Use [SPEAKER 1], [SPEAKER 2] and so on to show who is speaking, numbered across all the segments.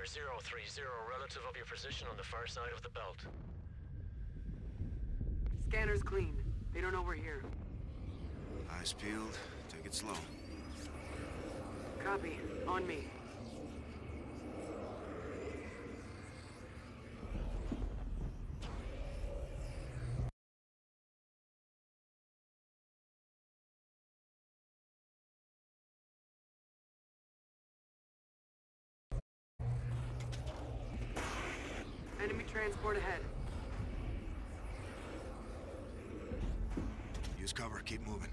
[SPEAKER 1] this is Bravo. We are 030 relative of your position on the far side of the belt.
[SPEAKER 2] Scanner's clean. They don't know we're here.
[SPEAKER 3] Eyes peeled. Take it slow.
[SPEAKER 2] Copy. On me. Transport ahead.
[SPEAKER 3] Use cover. Keep moving.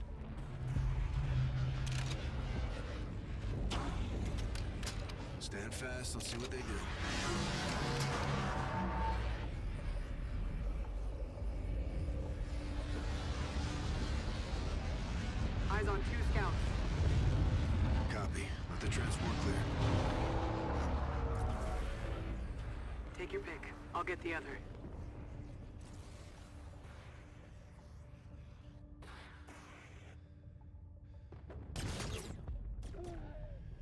[SPEAKER 3] Stand fast. Let's see what they do.
[SPEAKER 2] Eyes on two scouts.
[SPEAKER 3] Copy. Let the transport clear.
[SPEAKER 2] Take your pick. I'll get the other.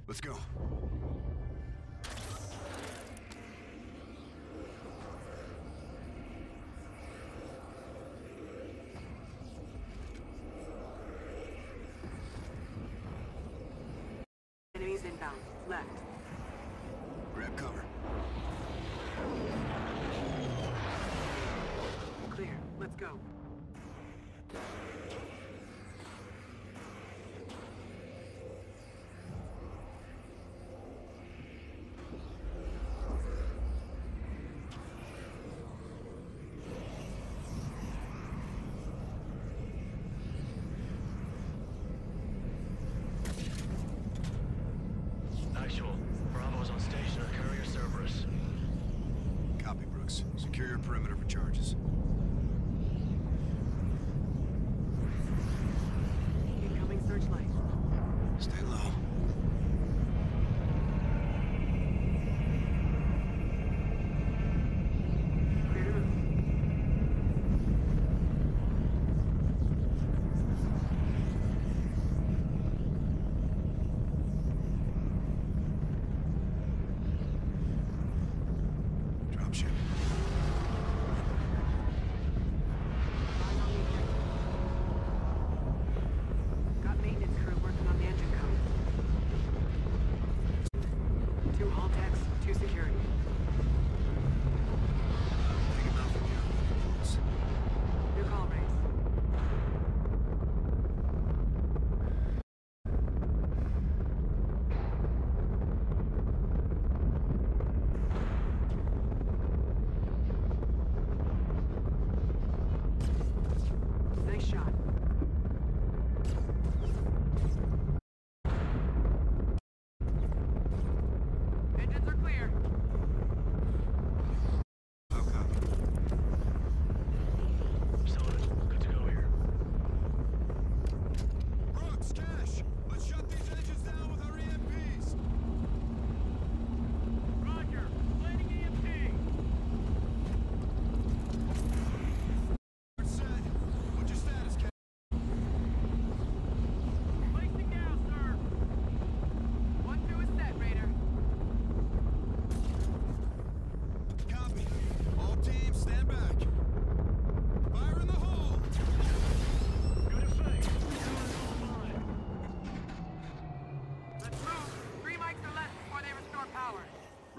[SPEAKER 3] Let's go.
[SPEAKER 2] Enemies inbound. Left.
[SPEAKER 3] Grab cover.
[SPEAKER 2] Clear. Let's go.
[SPEAKER 1] Actual. Bravo is on station at Courier Cerberus.
[SPEAKER 3] Copy, Brooks. Secure your perimeter for charges.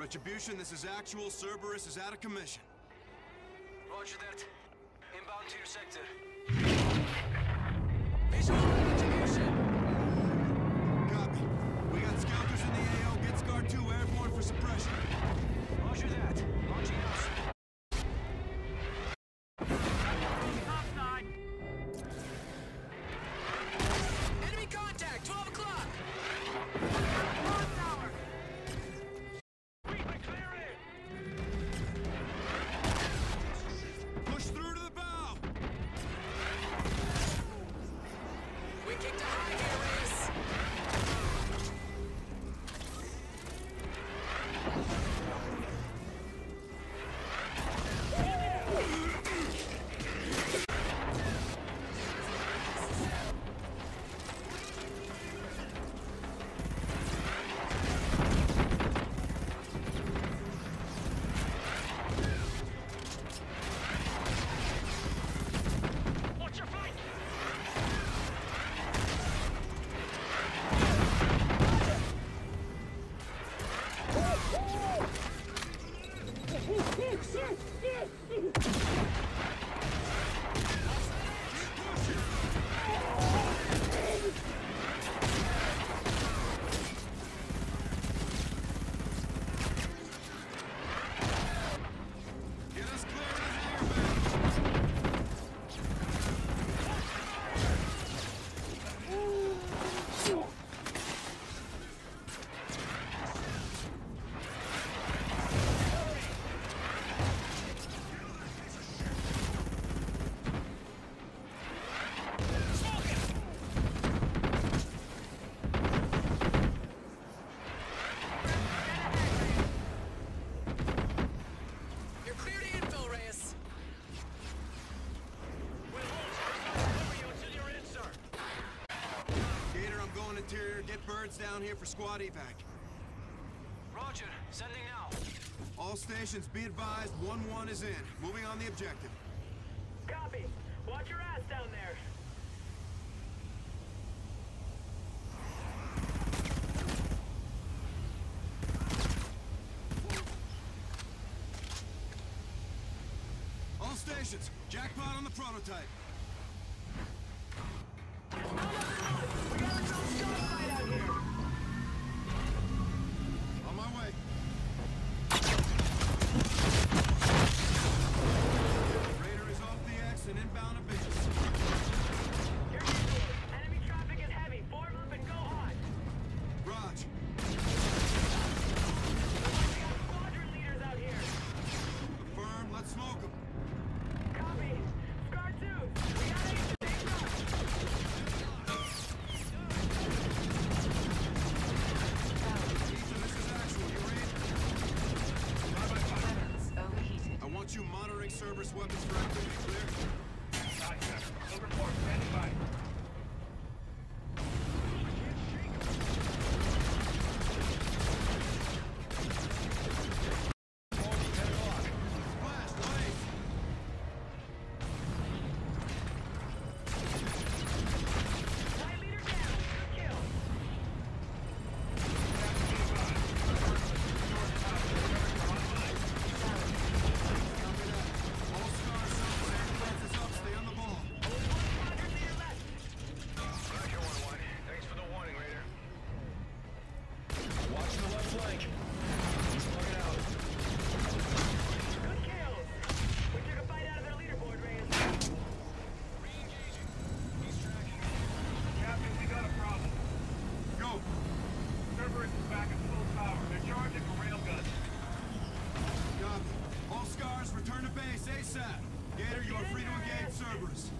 [SPEAKER 3] Retribution, this is actual. Cerberus is out of commission.
[SPEAKER 4] Roger that. Inbound to your sector.
[SPEAKER 3] birds down here for squad evac.
[SPEAKER 4] Roger. Sending now.
[SPEAKER 3] All stations, be advised, 1-1 is in. Moving on the objective.
[SPEAKER 2] Copy. Watch your ass down there.
[SPEAKER 3] All stations, jackpot on the prototype. Force
[SPEAKER 5] weapons
[SPEAKER 3] for activity clear. base ASAP. Gator, you are free to engage Cerberus.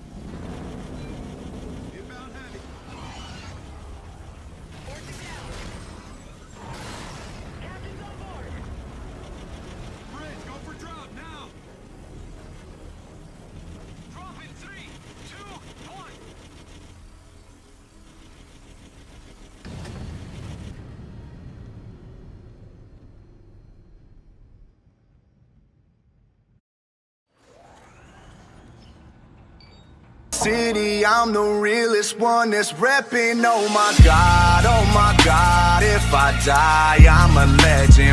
[SPEAKER 6] city, I'm the realest one that's repping. Oh my God, oh my God, if I die, I'm a legend.